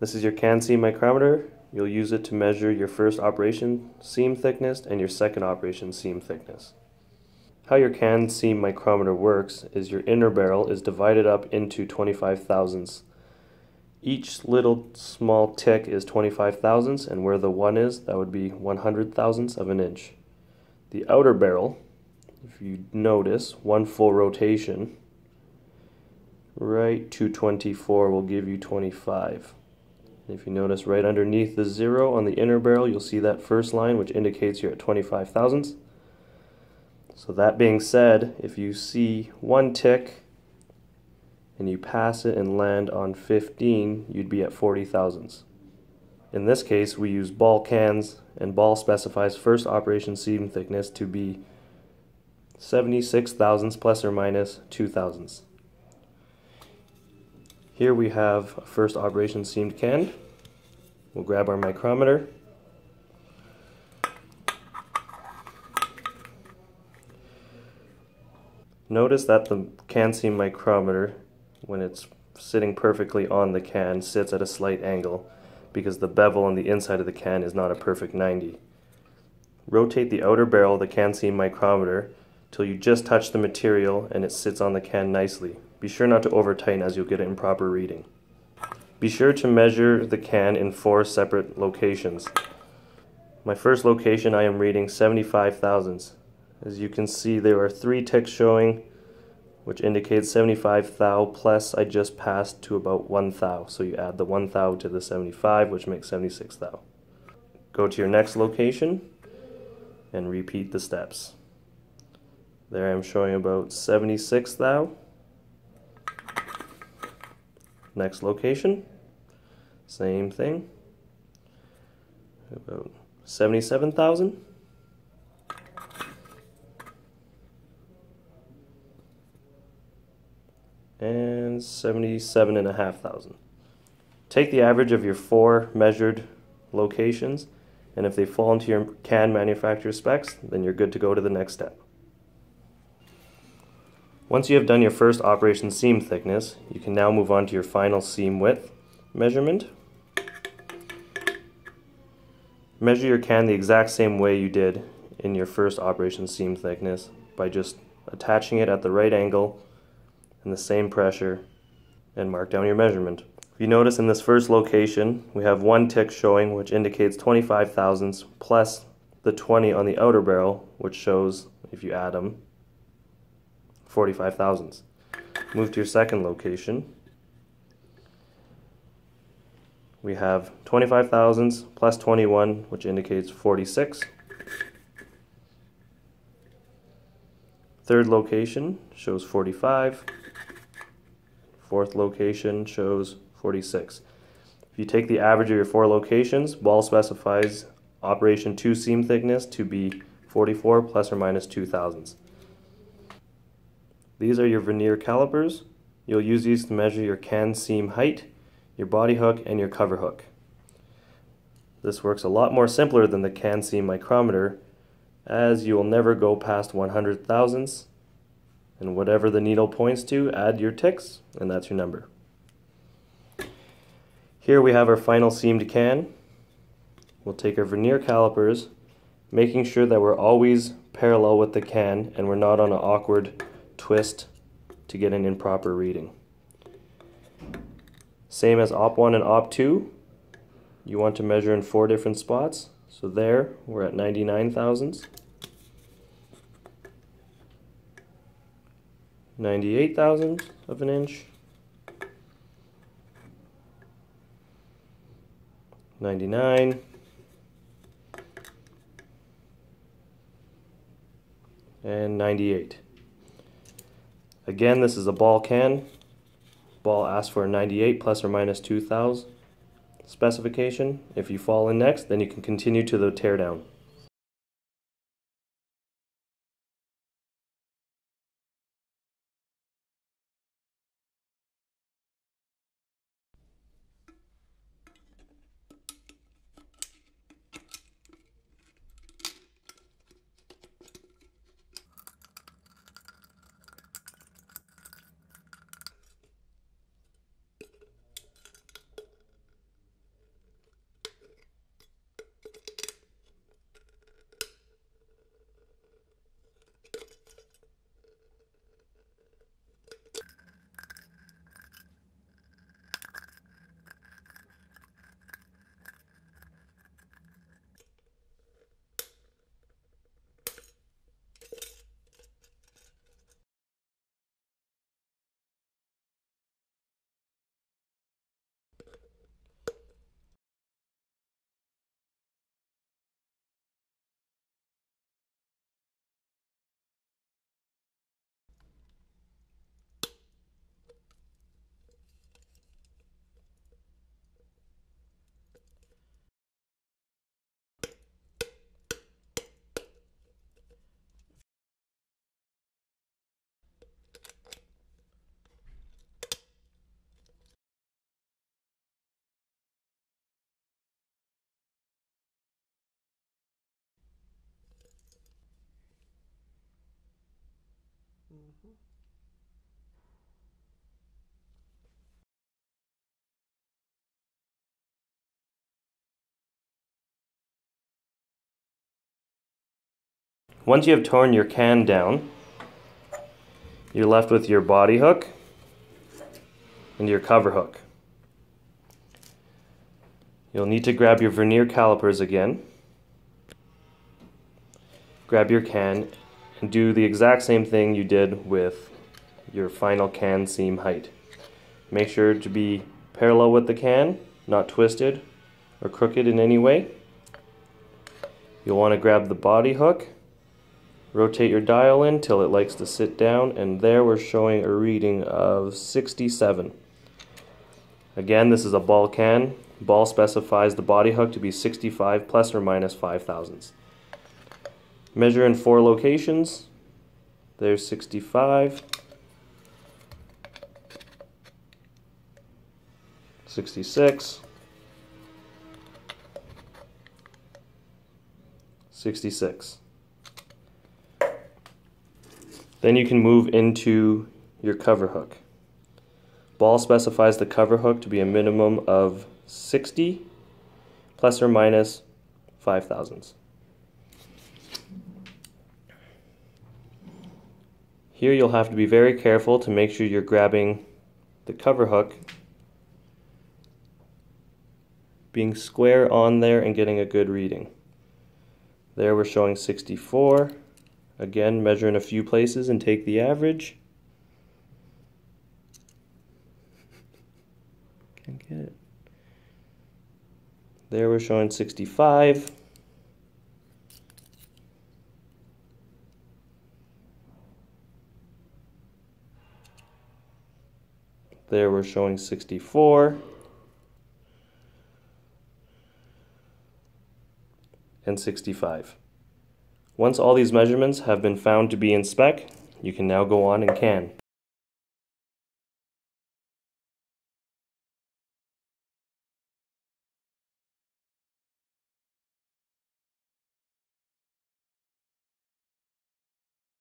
This is your can seam micrometer. You'll use it to measure your first operation seam thickness and your second operation seam thickness. How your can seam micrometer works is your inner barrel is divided up into 25 thousandths. Each little small tick is 25 thousandths and where the 1 is that would be 100 thousandths of an inch. The outer barrel, if you notice, one full rotation, right to 24 will give you 25. If you notice right underneath the zero on the inner barrel, you'll see that first line which indicates you're at 25 thousandths. So that being said, if you see one tick and you pass it and land on 15, you'd be at 40 thousandths. In this case, we use ball cans, and ball specifies first operation seam thickness to be 76 thousandths plus or minus 2 thousandths. Here we have first operation seamed can. We'll grab our micrometer. Notice that the can seam micrometer, when it's sitting perfectly on the can, sits at a slight angle because the bevel on the inside of the can is not a perfect 90. Rotate the outer barrel of the can seam micrometer till you just touch the material and it sits on the can nicely. Be sure not to over tighten as you'll get an improper reading. Be sure to measure the can in four separate locations. My first location I am reading 75 thousandths. As you can see there are three ticks showing which indicates 75 thou plus I just passed to about 1 thou. So you add the 1 thou to the 75 which makes 76 thou. Go to your next location and repeat the steps. There I'm showing about 76 thou. Next location, same thing, about 77,000. And 77 and a half thousand. Take the average of your four measured locations, and if they fall into your can manufacturer specs, then you're good to go to the next step. Once you have done your first operation seam thickness, you can now move on to your final seam width measurement. Measure your can the exact same way you did in your first operation seam thickness by just attaching it at the right angle and the same pressure and mark down your measurement. If you notice in this first location, we have one tick showing which indicates 25 thousandths plus the 20 on the outer barrel which shows, if you add them, 45 thousandths. Move to your second location. We have 25 thousandths plus 21, which indicates 46. Third location shows 45. Fourth location shows 46. If you take the average of your four locations, ball specifies operation 2 seam thickness to be 44 plus or minus 2 thousandths. These are your vernier calipers. You'll use these to measure your can seam height, your body hook, and your cover hook. This works a lot more simpler than the can seam micrometer as you will never go past 100 thousandths and whatever the needle points to add your ticks and that's your number. Here we have our final seamed can. We'll take our vernier calipers making sure that we're always parallel with the can and we're not on an awkward twist to get an improper reading. Same as op1 and op2, you want to measure in four different spots. So there, we're at 99 thousandths. 98 thousandths of an inch. 99. And 98. Again, this is a ball can. Ball asks for a 98 plus or minus 2,000 specification. If you fall in next, then you can continue to the teardown. Mm-hmm. Once you have torn your can down, you're left with your body hook and your cover hook. You'll need to grab your vernier calipers again, grab your can, do the exact same thing you did with your final can seam height. Make sure to be parallel with the can, not twisted or crooked in any way. You'll want to grab the body hook Rotate your dial in till it likes to sit down and there we're showing a reading of 67. Again, this is a ball can. Ball specifies the body hook to be 65 plus or minus 5 thousandths. Measure in four locations. There's 65. 66. 66. Then you can move into your cover hook. Ball specifies the cover hook to be a minimum of 60 plus or minus 5 thousandths. Here you'll have to be very careful to make sure you're grabbing the cover hook being square on there and getting a good reading. There we're showing 64 Again, measure in a few places and take the average. Can't get it. There we're showing 65. There we're showing 64. And 65. Once all these measurements have been found to be in spec, you can now go on and can.